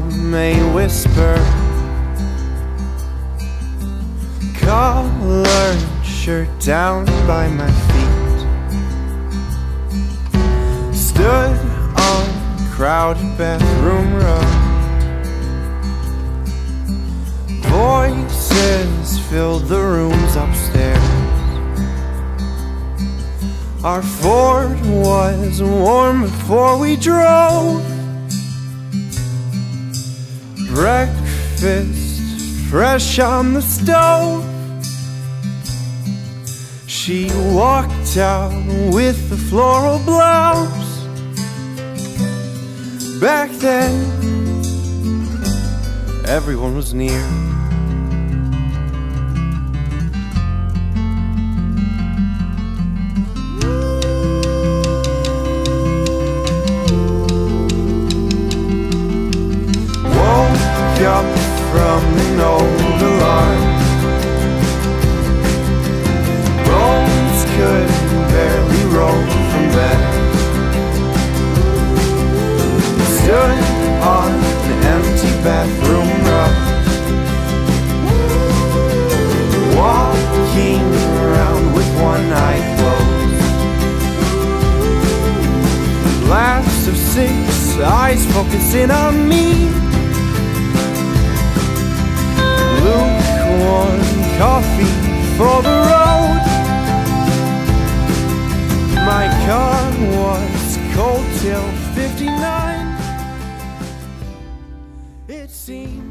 from a whisper. Collared shirt down by my feet. Stood on crowded bathroom row. Voices filled the rooms upstairs. Our Ford was warm before we drove. Breakfast fresh on the stove. She walked out with the floral blouse. Back then, everyone was near. Up from an old alarm. Bones could barely roll from bed. Stood on an empty bathroom rug. Walking around with one eye closed. Laughs of six eyes focusing on me. For the road. My car was cold till 59. It seemed.